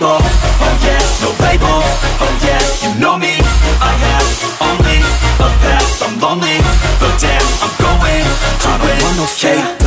yeah, oh yeah, no label, oh yeah, you know me, I have only a path, I'm lonely, but damn, I'm going. To I don't want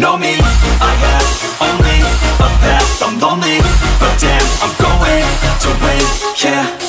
know me. I have only a path. I'm lonely But damn, I'm going to win, yeah.